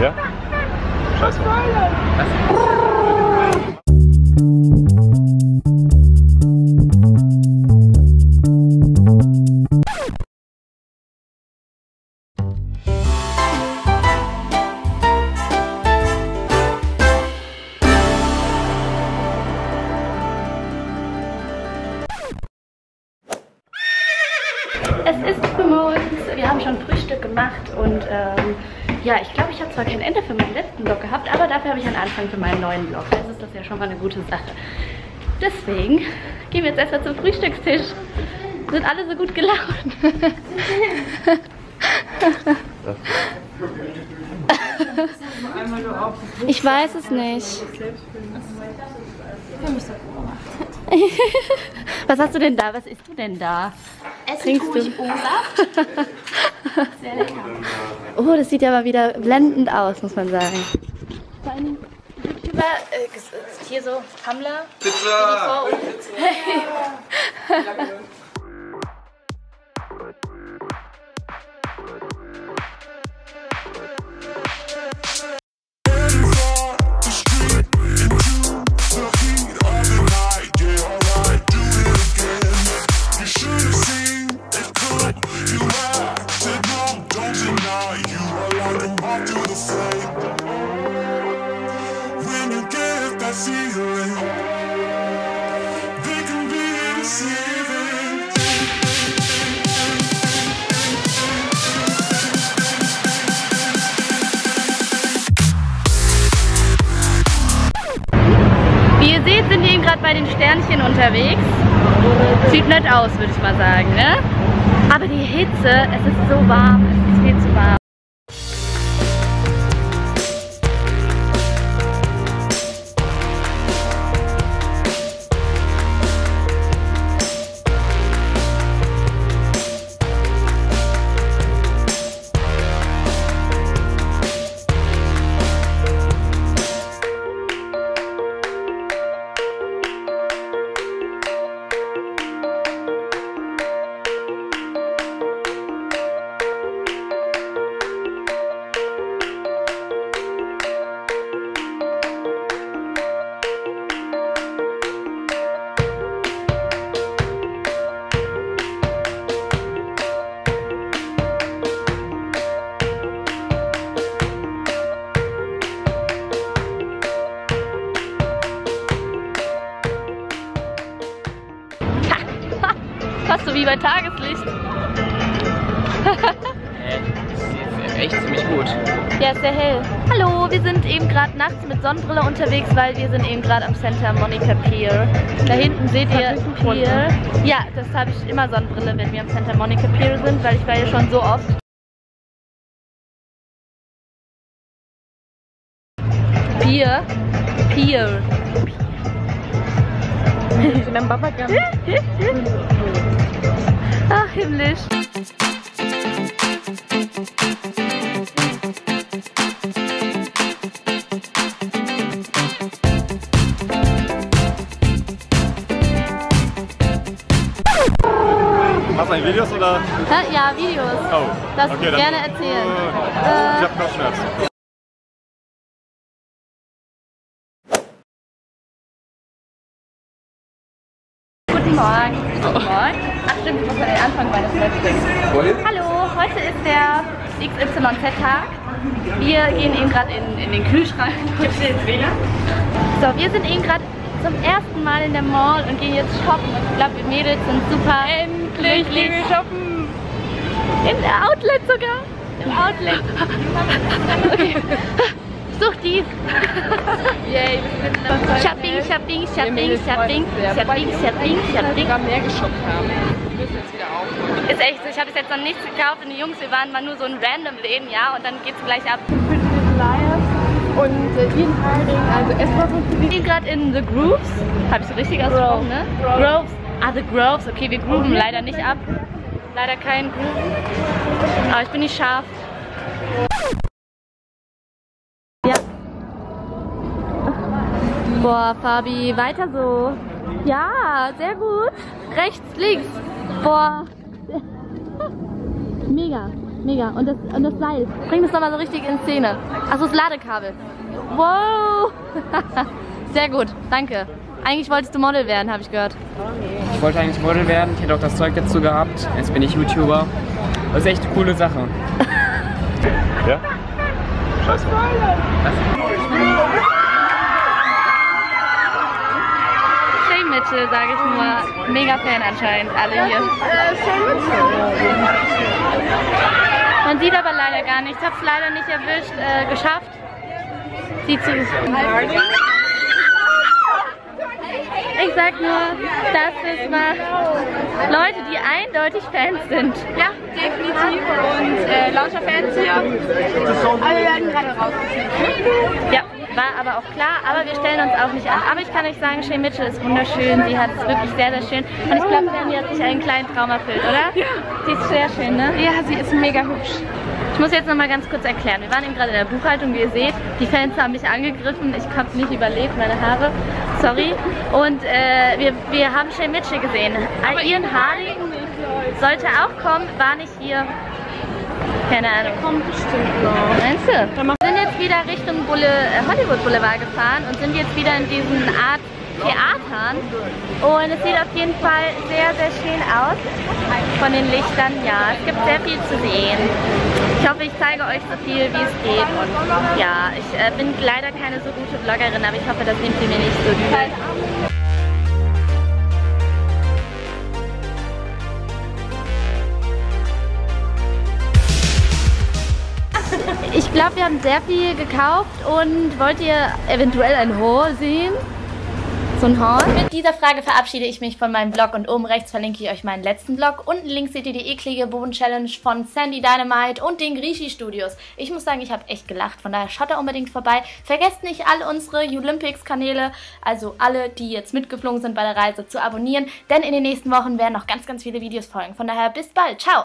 Ja? Scheiße. Es ist frühmorgens, wir haben schon Frühstück gemacht und ähm, ja, ich glaube, ich habe zwar kein Ende für meinen letzten Vlog gehabt, aber dafür habe ich einen Anfang für meinen neuen Vlog. Das ist das ja schon mal eine gute Sache. Deswegen gehen wir jetzt erstmal zum Frühstückstisch. Sind alle so gut gelaunt. Ich weiß es nicht. Was hast du denn da? Was isst du denn da? Essen Trinkst tue du? ich O-Saft. Sehr lecker. Oh, das sieht ja mal wieder blendend aus, muss man sagen. Vor allem YouTuber, äh, ist hier so Tumblr. Pizza! When gerade bei den Sternchen unterwegs. Sieht nett aus, würde ich mal sagen, ne? Aber die Hitze, es ist so warm. Wie bei Tageslicht. Echt ziemlich gut. Ja, ist sehr hell. Hallo, wir sind eben gerade nachts mit Sonnenbrille unterwegs, weil wir sind eben gerade am Santa Monica Pier. Da hinten seht ihr Pier. Ja, das habe ich immer Sonnenbrille, wenn wir am Santa Monica Pier sind, weil ich war ja schon so oft. Pier. Pier. Ach, himmlisch. Machst du eigentlich Videos oder? Hä? Ja, Videos. Oh. Das okay, dann- gerne erzählen. Äh, ich hab Kopfschmerzen. Guten Morgen. Guten Morgen. Ach stimmt, ich muss ja den Anfang meines Vlogs Hallo, heute ist der XYZ-Tag. Wir gehen eben gerade in, in den Kühlschrank. Gibt's jetzt WLAN? So, wir sind eben gerade zum ersten Mal in der Mall und gehen jetzt shoppen. Und ich glaube, wir Mädels sind super Endlich gehen wir shoppen! In der Outlet sogar. Im Outlet. Okay. Suchtief. Yay, wir sind Shopping, Shopping, Shopping, Shopping, Shopping, Shopping, Shopping. sogar mehr geshoppt haben. Wir müssen jetzt wieder aufholen. Ist echt so, ich habe bis jetzt noch nichts gekauft und die Jungs, wir waren mal nur so in random Läden, ja, und dann geht's gleich ab. Und äh, Ian Harding, also erstmal so Wir sind gerade in The Grooves. Habe ich so richtig ausgesprochen, ne? Groves. Ah, The Groves. Okay, wir grooven leider nicht ab. Leider kein Grooven. Aber ich bin nicht scharf. Boah, Fabi, weiter so. Ja, sehr gut. Rechts, links. Boah. Mega. Mega. Und das, und das Seil. Bring das nochmal so richtig in Szene. Achso, das Ladekabel. Wow. Sehr gut. Danke. Eigentlich wolltest du Model werden, habe ich gehört. Ich wollte eigentlich Model werden, ich hätte auch das Zeug dazu gehabt. Jetzt bin ich YouTuber. Das ist echt eine coole Sache. Ja? Scheiße. Shay Mitchell, sage ich nur. Mega Fan anscheinend, alle hier. Man sieht aber leider gar nichts. Es leider nicht erwischt, äh, geschafft. Sieht zu. Ich sag nur, das ist mal Leute, die eindeutig Fans sind. Ja, definitiv. Und äh, lauter Fans hier. Alle werden gerade rausgeschickt. Ja, war aber auch klar, aber wir stellen uns auch nicht an. Aber ich kann euch sagen, Shay Mitchell ist wunderschön, sie hat es wirklich sehr, sehr schön. Und ich glaube, Sandy hat sich einen kleinen Traum erfüllt, oder? Ja. Sie ist sehr schön, ne? Ja, sie ist mega hübsch. Ich muss jetzt noch mal ganz kurz erklären. Wir waren eben gerade in der Buchhaltung, wie ihr seht. Die Fans haben mich angegriffen. Ich habe nicht überlebt, meine Haare. Sorry. Und äh, wir, wir haben Shay Mitchell gesehen. Aber Ian Hardy sollte auch kommen, war nicht hier. Keine Ahnung. Kommt bestimmt noch. Meinst du? Wieder Richtung Bulle, äh, Hollywood Boulevard gefahren und sind jetzt wieder in diesen Art Theatern. Und es sieht auf jeden Fall sehr, sehr schön aus von den Lichtern. Ja, es gibt sehr viel zu sehen. Ich hoffe, ich zeige euch so viel, wie es geht. Und ja, ich äh, bin leider keine so gute Vloggerin, aber ich hoffe, das nehmt ihr mir nicht so übel. Ich glaube, wir haben sehr viel gekauft und wollt ihr eventuell ein Haul sehen? So ein Haul? Mit dieser Frage verabschiede ich mich von meinem Blog und oben rechts verlinke ich euch meinen letzten Blog. Unten links seht ihr die eklige Boden-Challenge von Sandy Dynamite und den Griechi Studios. Ich muss sagen, ich habe echt gelacht, von daher schaut da unbedingt vorbei. Vergesst nicht, alle unsere Olympics-Kanäle, also alle, die jetzt mitgeflogen sind bei der Reise, zu abonnieren, denn in den nächsten Wochen werden noch ganz, ganz viele Videos folgen. Von daher bis bald. Ciao!